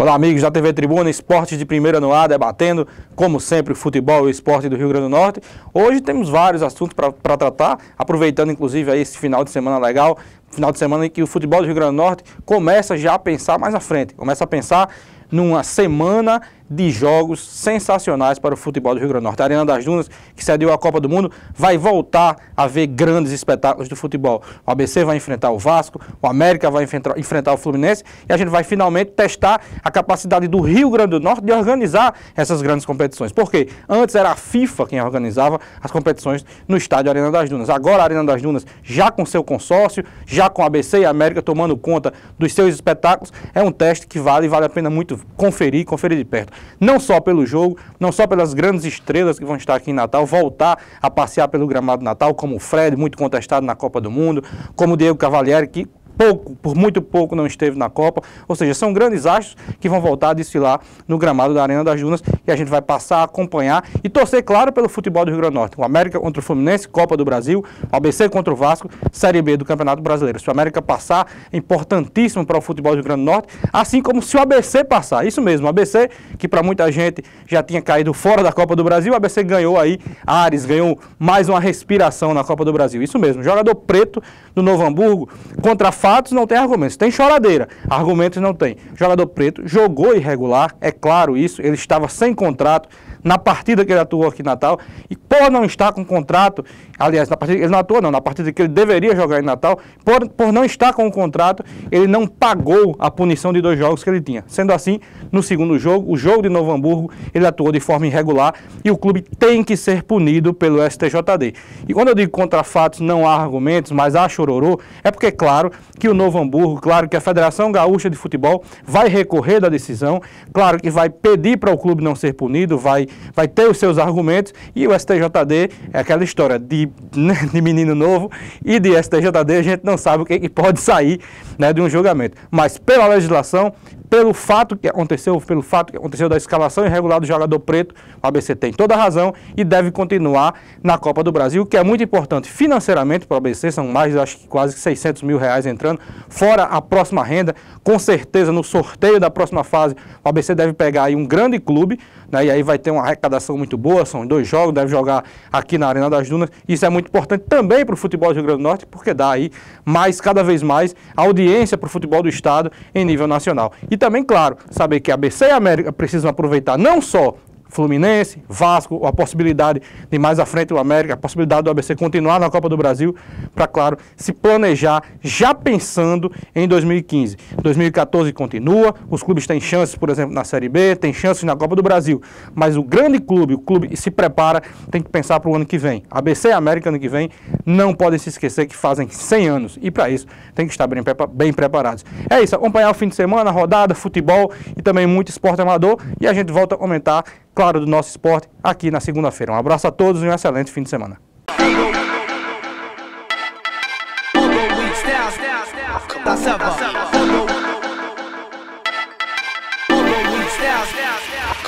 Olá, amigos da TV Tribuna, esportes de primeira no ar, debatendo, como sempre, o futebol e o esporte do Rio Grande do Norte. Hoje temos vários assuntos para tratar, aproveitando inclusive aí esse final de semana legal, final de semana em que o futebol do Rio Grande do Norte começa já a pensar mais à frente, começa a pensar numa semana de jogos sensacionais para o futebol do Rio Grande do Norte. A Arena das Dunas, que cedeu a Copa do Mundo, vai voltar a ver grandes espetáculos do futebol. O ABC vai enfrentar o Vasco, o América vai enfrentar, o Fluminense e a gente vai finalmente testar a capacidade do Rio Grande do Norte de organizar essas grandes competições. Porque antes era a FIFA quem organizava as competições no estádio Arena das Dunas. Agora a Arena das Dunas, já com seu consórcio, já com a ABC e a América tomando conta dos seus espetáculos, é um teste que vale e vale a pena muito conferir, conferir de perto não só pelo jogo, não só pelas grandes estrelas que vão estar aqui em Natal, voltar a passear pelo gramado Natal, como o Fred, muito contestado na Copa do Mundo, como o Diego Cavalieri, que pouco, por muito pouco não esteve na Copa. Ou seja, são grandes astros que vão voltar a desfilar no gramado da Arena das Dunas e a gente vai passar a acompanhar e torcer, claro, pelo futebol do Rio Grande do Norte. O América contra o Fluminense, Copa do Brasil, ABC contra o Vasco, Série B do Campeonato Brasileiro. Se o América passar, é importantíssimo para o futebol do Rio Grande do Norte, assim como se o ABC passar. Isso mesmo, o ABC, que para muita gente já tinha caído fora da Copa do Brasil, o ABC ganhou aí Ares, ganhou mais uma respiração na Copa do Brasil. Isso mesmo, jogador preto do Novo Hamburgo contra a fatos não tem argumentos. Tem choradeira, argumentos não tem. Jogador preto jogou irregular, é claro isso, ele estava sem contrato na partida que ele atuou aqui em Natal e por não estar com contrato, aliás, na partida ele não atuou não, na partida que ele deveria jogar em Natal, por, por não estar com o contrato, ele não pagou a punição de dois jogos que ele tinha. Sendo assim, no segundo jogo, o jogo de Novo Hamburgo, ele atuou de forma irregular e o clube tem que ser punido pelo STJD. E quando eu digo contra fatos não há argumentos, mas há chororô, é porque, claro, que o Novo Hamburgo, claro que a Federação Gaúcha de Futebol vai recorrer da decisão, claro que vai pedir para o clube não ser punido, vai, vai ter os seus argumentos e o STJD é aquela história de, né, de menino novo e de STJD a gente não sabe o que, que pode sair né, de um julgamento. Mas pela legislação, pelo fato que aconteceu, pelo fato que aconteceu da escalação irregular do jogador preto, o ABC tem toda a razão e deve continuar na Copa do Brasil, que é muito importante financeiramente para o ABC, são mais, acho que quase 600 mil reais entrando, fora a próxima renda, com certeza no sorteio da próxima fase, o ABC deve pegar aí um grande clube, né, e aí vai ter uma arrecadação muito boa, são dois jogos, deve jogar aqui na Arena das Dunas, isso é muito importante também para o futebol do Rio Grande do Norte, porque dá aí mais, cada vez mais, audiência para o futebol do Estado em nível nacional. E também, claro, saber que a BC e América precisam aproveitar não só Fluminense, Vasco, a possibilidade de mais à frente o América, a possibilidade do ABC continuar na Copa do Brasil, para, claro, se planejar já pensando em 2015. 2014 continua, os clubes têm chances, por exemplo, na Série B, têm chances na Copa do Brasil, mas o grande clube, o clube se prepara, tem que pensar para o ano que vem. ABC e América ano que vem não podem se esquecer que fazem 100 anos e para isso tem que estar bem, bem preparados. É isso, acompanhar o fim de semana, rodada, futebol e também muito esporte amador e a gente volta a comentar claro, do nosso esporte aqui na segunda-feira. Um abraço a todos e um excelente fim de semana.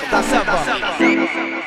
Tá